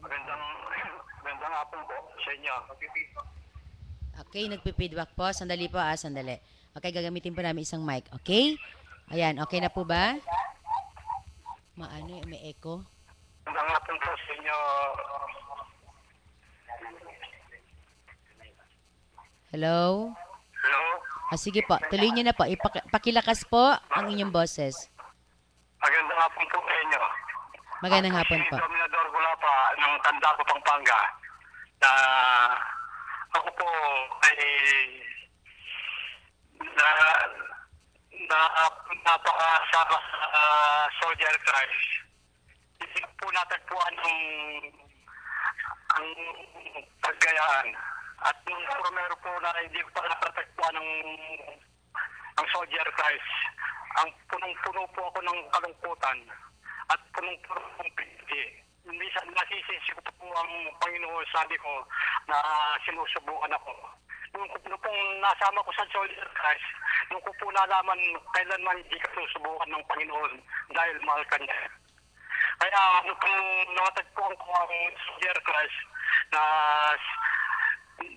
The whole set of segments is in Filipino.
Magandang, magandang hapon po sa inyo. Okay, nagpi-feedback po. Sandali po ah, sandali. Okay, gagamitin po namin isang mic. Okay? Ayan, okay na po ba? Maano, eh, may echo? Magandang hapon po sa inyo. Hello? Hello? Ah, sige po, tuloy niyo na po. Ipak- pakilakas po ang inyong boses. Magandang hapon po sa inyo. Magandang hapon po. Si Dominador Gulapa ng Tanda ko Pampanga na ako po ay na na napakasama sa uh, Soldier Christ. Hindi po natagpuan ng ang paggayaan. At nung promero po na hindi pa natatagpuan ng ang Soldier Christ, ang punong-puno po ako ng kalungkutan at punong-puno ng pindi. Minsan nasisisi ko po ang Panginoon, sabi ko na sinusubukan ako. Nung, nung pong nasama ko sa Soldier Christ, nung ko po nalaman kailanman hindi ka susubukan ng Panginoon dahil mahal ka niya. Kaya ano pong nakatagpuan ko ang Soldier Christ na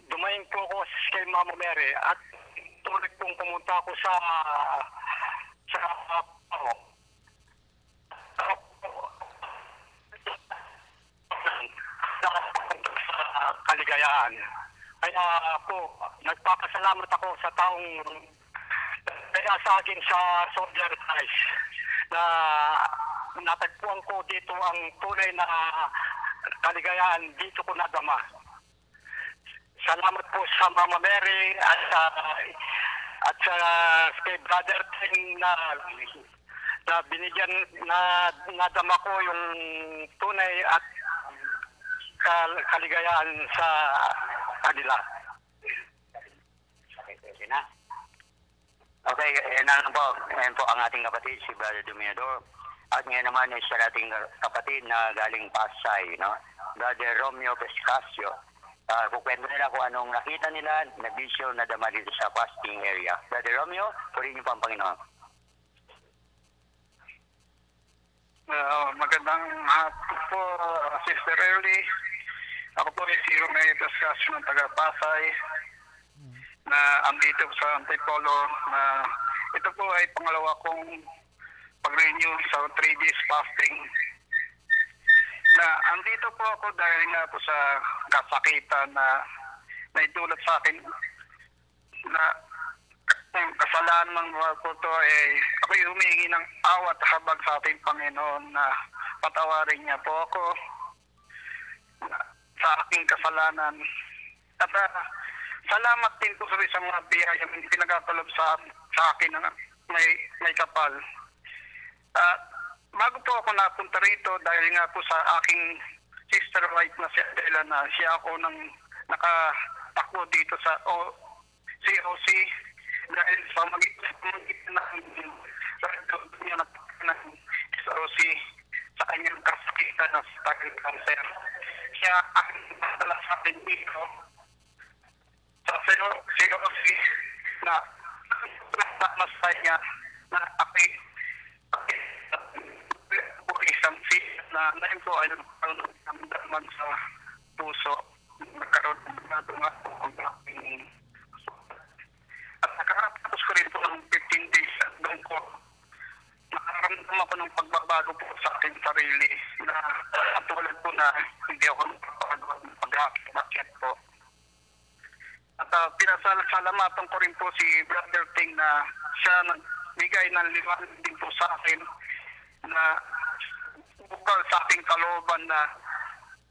dumayin po ako kay Mama Mary at tuloy pong pumunta ako sa sa kaligayahan. Kaya po, nagpapasalamat ako sa taong kaya sa akin sa Soldier Christ na natagpuan ko dito ang tunay na kaligayahan dito ko nadama. Salamat po sa Mama Mary at sa at sa kay Brother Ting na na binigyan na nadama ko yung tunay at kal- kaligayahan sa kanila. Okay, pwede na. Okay, yan na lang po. Yan po ang ating kapatid, si Brother Dominador. At ngayon naman is sa ating kapatid na galing Pasay, no? Brother Romeo Pescasio. Uh, kukwento nila kung anong nakita nila na bisyo na dama dito sa fasting area. Brother Romeo, purihin niyo po ang Panginoon. Uh, magandang hapon po, uh, Sister Early. Ako po ay si Romeo Pescasio ng taga Pasay na andito sa Antipolo na ito po ay pangalawa kong pag-renew sa 3 days fasting. Na andito po ako dahil nga po sa kasakitan na naitulot sa akin na ang kasalanan ko to eh ako'y humingi ng awat habag sa ating Panginoon na patawarin niya po ako sa aking kasalanan. At ah, salamat din po sa mga biyaya na pinagkakalob sa, sa akin na may, may kapal. At bago po ako napunta rito dahil nga po sa aking sister wife na si Adela na siya ako nang nakatakbo dito sa o, COC dahil sa magitan ng sa niya na ng COC sa kanyang kasakitan na tagal cancer. Siya ang padala sa akin dito sa COC na masaya niya na po isang si na ngayon po ay nagpapalamaman sa puso. Nagkaroon ng mga ang aking at nakakatapos ko rin po ng 15 days at doon ko nakaramdam ako ng pagbabago po sa aking sarili na katulad po na hindi ako napapagawa ng pag-akit po. At uh, pinasalamatan ko rin po si Brother Ting na siya nagbigay ng liwanag din po sa akin na bukal sa aking kalooban na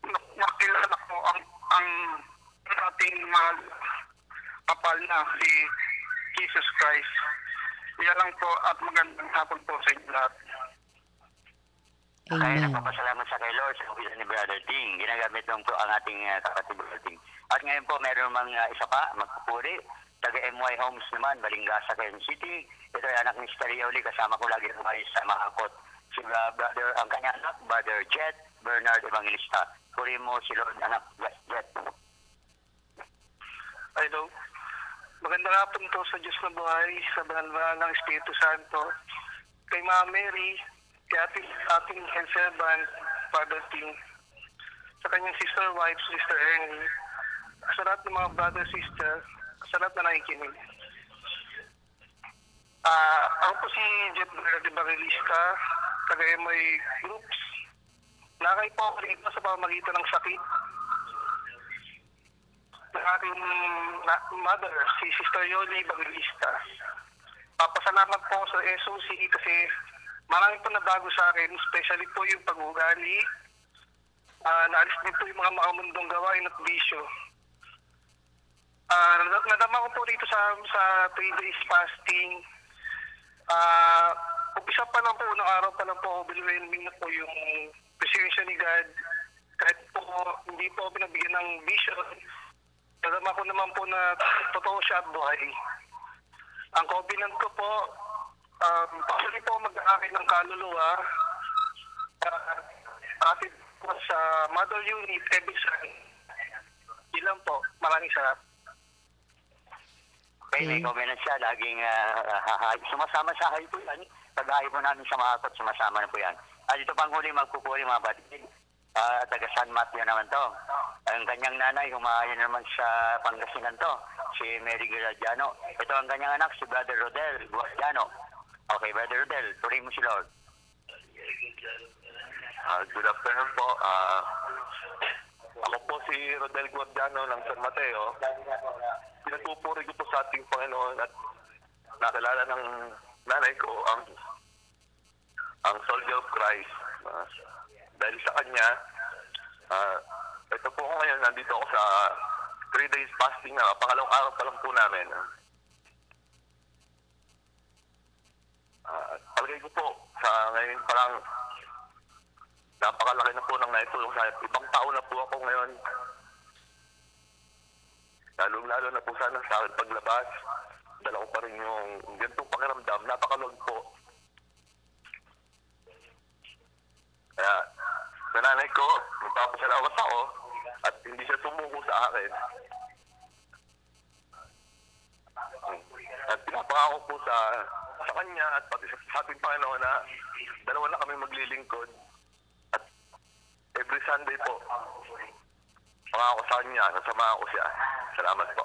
nak- nakilala ko ang ang ating mahal kapal na si Jesus Christ. Yan lang po at magandang hapon po sa inyo lahat. Kaya nagpapasalamat sa kay Lord sa kabila ni Brother Ting. Ginagamit lang po ang ating uh, kapatid Brother Ting. At ngayon po, meron mga isa pa, magpupuri. Taga MY Homes naman, Balingasa, Quezon City. Ito ay anak ni Steria Uli, kasama ko lagi ng sa Makakot. Si uh, brother, ang kanya anak, Brother Jet Bernard Evangelista. Puri mo si Lord, anak, Jet. Jet. Hello. Magandang hapon po sa Diyos na buhay, sa banal ng Espiritu Santo, kay Mama Mary, kay ating, ating servant, Father Tim, sa kanyang sister wife, Sister Ernie, sa lahat ng mga brother, sister, sa lahat na nakikinig. Ah, ako po si Jeff Verde Barilista, taga MI Groups. Nakay po ako rito sa pamamagitan ng sakit ng aking na- mother, si Sister Yoli Barilista. Papasalamat po sa SOC kasi marami po nabago sa akin, especially po yung pag-ugali. Ah, naalis din po yung mga makamundong gawain at bisyo. Nad- nadama ko po rito sa sa 3 days fasting. Ah, umpisa pa lang po, unang araw pa lang po, overwhelming na po yung presensya ni God. Kahit po hindi po ako pinabigyan ng vision, nadama ko naman po na totoo siya at buhay. Ang covenant ko po, um, actually po mag-aakit ng kaluluwa, uh, atin po sa mother unit, every Sunday. Ilan po, maraming salamat. Okay, may Okay. comment siya. Laging ah, hahay. Sumasama sa hay po yan. Pag-ahay po namin sa mga kot, sumasama na po yan. At ito pang huli, magpupuri mga batid. Ah, taga San Mateo naman to. Ang kanyang nanay, humahayo naman sa Pangasinan to. Si Mary Guardiano. Ito ang kanyang anak, si Brother Rodel Guardiano. Okay, Brother Rodel, puri mo si Lord. Ah, good afternoon po. Ah, ako po si Rodel Guardiano ng San Mateo. Pinagpupuri ko po sa ating Panginoon at nakilala ng nanay ko ang ang Soldier of Christ. Ah, dahil sa kanya, ah, ito po ngayon, nandito ako sa 3 days fasting na, pangalawang araw pa lang po namin. Ah, palagay ko po, sa ngayon parang napakalaki na po ng naitulong sa ibang tao na po ako ngayon. Lalo-lalo na po sana sa akin paglabas. Dala ko pa rin yung ganitong pakiramdam. Napakaluwag po. Kaya, sa nanay ko, magpapasalamat ako at hindi siya sumuko sa akin. At pinapangako po sa sa kanya at pati sa, ating Panginoon na dalawa na kami maglilingkod at every Sunday po pangako sa kanya, nasamahan ko siya. Salamat po.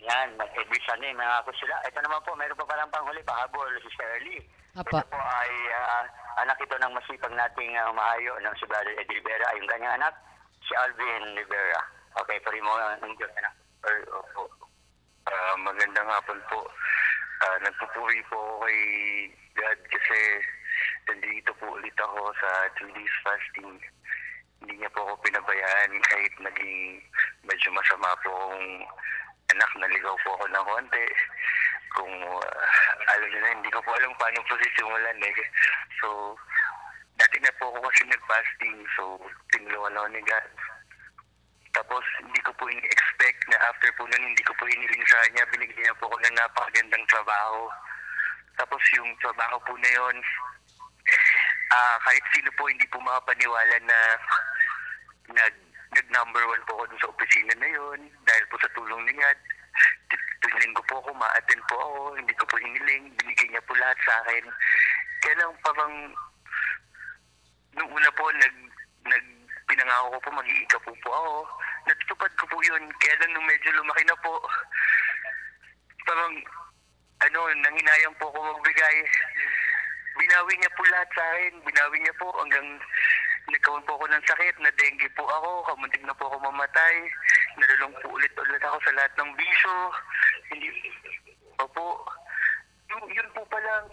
Yan, every Sunday, mga ako sila. Ito naman po, meron pa palang panghuli, pahabol, si Shirley. Apa. Ito po ay ah, anak ito ng masipag nating uh, umahayo ng si Brother Eddie Rivera, yung kanyang anak, si Alvin Rivera. Okay, pari mo ang Diyos, anak. Ay, opo. Ah, magandang hapon po. Ah, nagpupuri po ako kay God kasi nandito po ulit ako sa 3 days fasting. Hindi niya po ako pinabayaan kahit naging medyo masama po akong anak. Naligaw po ako ng konti. Kung ah, alam niyo na, hindi ko po alam paano po sisimulan eh. So, dati na po ako kasi nag-fasting. So, tinulungan ako ni God. Tapos, hindi ko po in-expect na after po nun, hindi ko po hiniling sa kanya, binigyan niya po ako ng napakagandang trabaho. Tapos yung trabaho po na yon, ah kahit sino po hindi po makapaniwala na nag, nag number one po ako dun sa opisina na yon dahil po sa tulong ni God. Tuwing linggo po ako, ma-attend po ako, hindi ko po hiniling, binigay niya po lahat sa akin. Kaya lang parang nung una po nag nag pinangako ko po mag-iika po po ako. Natutupad ko po yun. Kaya lang nung medyo lumaki na po, parang ano, nanginayang po ako magbigay. Binawi niya po lahat sa akin. Binawi niya po hanggang nagkaroon po ako ng sakit. Na dengue po ako. Kamuntik na po ako mamatay. Nalulong po ulit-ulit ako sa lahat ng bisyo. Hindi, opo. Yun, yun po palang,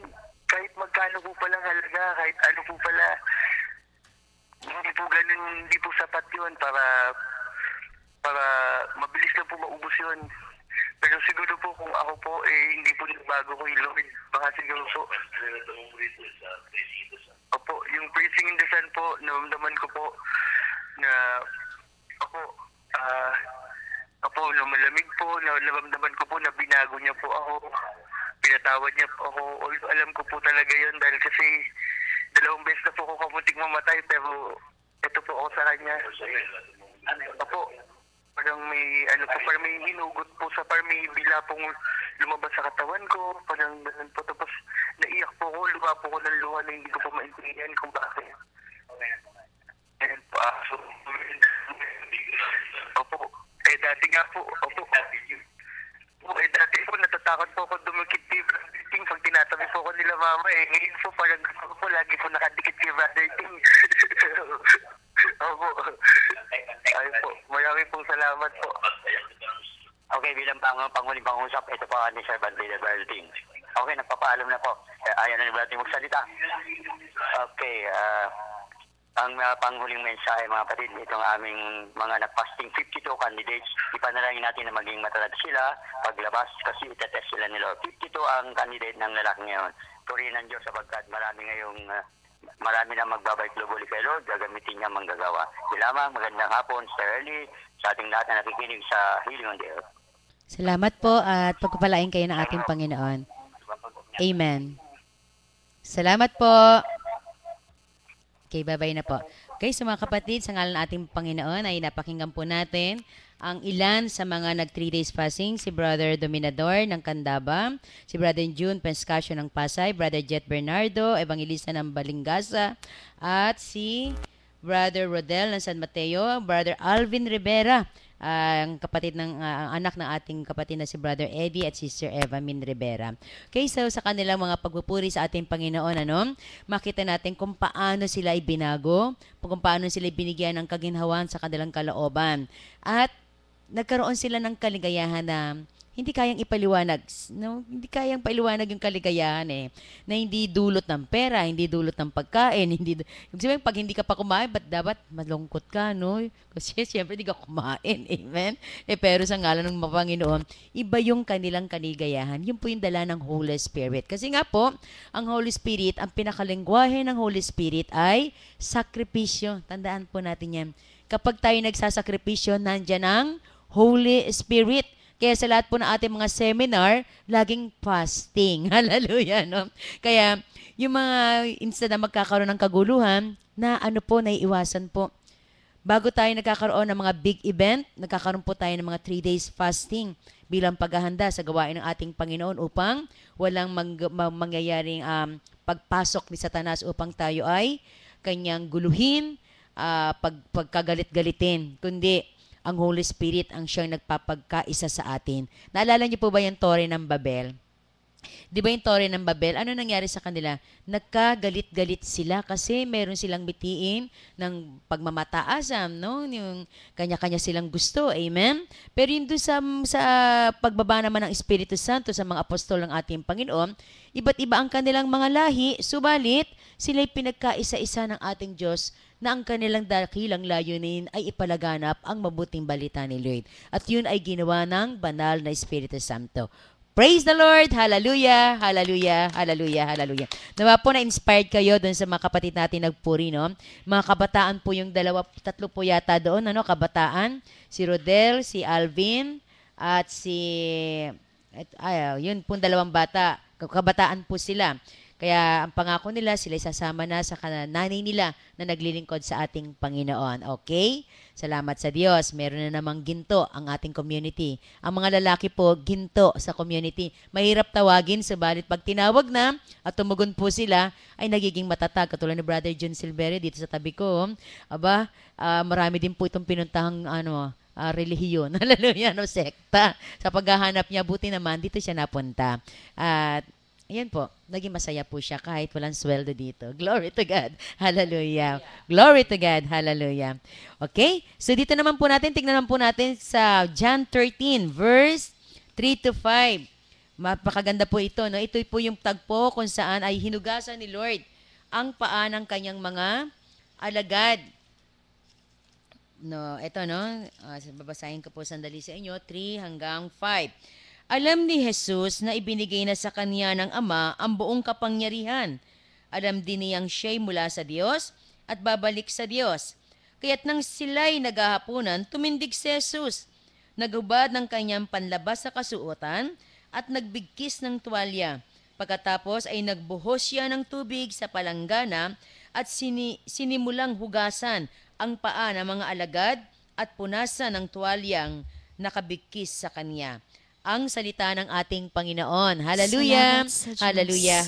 kahit magkano po palang halaga, kahit ano po pala, hindi po ganun, hindi po sapat yun para para mabilis na po maubos yun. Pero siguro po kung ako po, eh, hindi po nagbago ko yung Lord. Baka siguro po. Opo, yung preaching in the sun po, naramdaman ko po na ako, ah, ako, lumalamig po, na naramdaman ko po na binago niya po ako. Pinatawad niya po ako. Alam ko po talaga yun dahil kasi dalawang beses na po ako kamunting mamatay pero ito po ako sa kanya. Opo, parang may, ano po, parang may hinugot po sa, parang may bila pong lumabas sa katawan ko, parang ganun po. Tapos naiyak po ako, luha po ako ng luha na hindi ko po maintindihan kung bakit. Ayan po. Ah, so, opo. Eh, dati nga po, opo. Po, eh, dati po, natatakot po ako dumikit kay Brother Ting pag tinatabi po ko nila mama eh. Ngayon po, parang gusto ko po, lagi po nakadikit kay Brother Ting. opo. Ay po, marami pong salamat po. Okay, bilang pang panguling pangusap, ito po ni Sir Bandida Berting. Okay, nagpapaalam na po. Eh, Ayaw na ni Berting magsalita. Okay, ah, ang uh, panghuling mensahe mga kapatid, itong aming mga nagpasting 52 candidates, ipanalangin natin na maging matatag sila paglabas kasi itetest sila ni Lord. 52 ang candidate ng lalaki ngayon. Purihin ng Diyos sapagkat marami ngayong ah, marami na magbabalik globally kay Lord, gagamitin niya manggagawa. Di magandang hapon, Sir Early, sa ating lahat na nakikinig sa Healing on the Earth. Salamat po at pagpapalain kayo ng ating Panginoon. Amen. Salamat po. Okay, bye-bye na po. Okay, sa mga kapatid, sa ngalan ng ating Panginoon ay napakinggan po natin ang ilan sa mga nag 3 days fasting, si Brother Dominador ng Candaba, si Brother June Penscasio ng Pasay, Brother Jet Bernardo, Evangelista ng Balingasa, at si Brother Rodel ng San Mateo, Brother Alvin Rivera, ah, ang kapatid ng ang anak ng ating kapatid na si Brother Eddie at Sister Eva Min Rivera. Okay, so sa kanilang mga pagpupuri sa ating Panginoon, ano, makita natin kung paano sila ibinago, kung paano sila binigyan ng kaginhawan sa kanilang kalooban. At nagkaroon sila ng kaligayahan na hindi kayang ipaliwanag, no? Hindi kayang paliwanag yung kaligayahan eh. Na hindi dulot ng pera, hindi dulot ng pagkain, hindi Ibig sabihin, pag hindi ka pa kumain, ba't dapat malungkot ka, no? Kasi siyempre hindi ka kumain, amen? Eh pero sa ngalan ng mga Panginoon, iba yung kanilang kaligayahan. Yun po yung dala ng Holy Spirit. Kasi nga po, ang Holy Spirit, ang pinakalengguwahe ng Holy Spirit ay sakripisyo. Tandaan po natin yan. Kapag tayo nagsasakripisyo, nandyan ang Holy Spirit. Kaya sa lahat po ng ating mga seminar, laging fasting. Hallelujah, no? Kaya, yung mga, instead na magkakaroon ng kaguluhan, na ano po, naiiwasan po. Bago tayo nagkakaroon ng mga big event, nagkakaroon po tayo ng mga 3 days fasting bilang paghahanda sa gawain ng ating Panginoon upang walang mang- ma- mangyayaring um, pagpasok ni Satanas upang tayo ay kanyang guluhin, ah, pag, pagkagalit-galitin, kundi ang Holy Spirit ang siyang nagpapagkaisa sa atin. Naalala niyo po ba yung tore ng Babel? Di ba yung tore ng Babel? Ano nangyari sa kanila? Nagkagalit-galit sila kasi meron silang bitiin ng pagmamataasam, no? Yung kanya-kanya silang gusto. Amen? Pero yun sa, sa pagbaba naman ng Espiritu Santo sa mga apostol ng ating Panginoon, iba't iba ang kanilang mga lahi, subalit sila'y pinagkaisa-isa ng ating Diyos na ang kanilang dakilang layunin ay ipalaganap ang mabuting balita ni Lord. At yun ay ginawa ng banal na Espiritu Santo. Praise the Lord! Hallelujah! Hallelujah! Hallelujah! Hallelujah! Nawa po na-inspired kayo doon sa mga kapatid natin nagpuri, no? Mga kabataan po yung dalawa, tatlo po yata doon, ano? Kabataan. Si Rodel, si Alvin, at si... Ay, yun po dalawang bata. Kabataan po sila. Kaya ang pangako nila, sila sasama na sa nanay nila na naglilingkod sa ating Panginoon. Okay? Salamat sa Diyos. Meron na namang ginto ang ating community. Ang mga lalaki po, ginto sa community. Mahirap tawagin, subalit pag tinawag na at tumugon po sila, ay nagiging matatag. Katulad ni Brother John Silverio dito sa tabi ko. Aba, ah, marami din po itong pinuntahang ano, ah, relihiyon. Hallelujah, no, sekta. Sa paghahanap niya, buti naman, dito siya napunta. At Ayan po, naging masaya po siya kahit walang sweldo dito. Glory to God. Hallelujah. Glory to God. Hallelujah. Okay? So dito naman po natin, tignan naman po natin sa John 13, verse 3 to 5. Mapakaganda po ito. No? Ito po yung tagpo kung saan ay hinugasan ni Lord ang paa ng kanyang mga alagad. No, ito no, Ah, babasahin ko po sandali sa inyo, 3 hanggang 5. Alam ni Jesus na ibinigay na sa kanya ng Ama ang buong kapangyarihan. Alam din niyang siya'y mula sa Diyos at babalik sa Diyos. Kaya't nang sila'y naghahaponan, tumindig si Jesus. Nagubad ng kanyang panlabas sa kasuotan at nagbigkis ng tuwalya. Pagkatapos ay nagbuhos siya ng tubig sa palanggana at sini- sinimulang hugasan ang paa ng mga alagad at punasan ng tuwalyang nakabigkis sa kanya. Ang salita ng ating Panginoon. Hallelujah! Hallelujah! Hallelujah!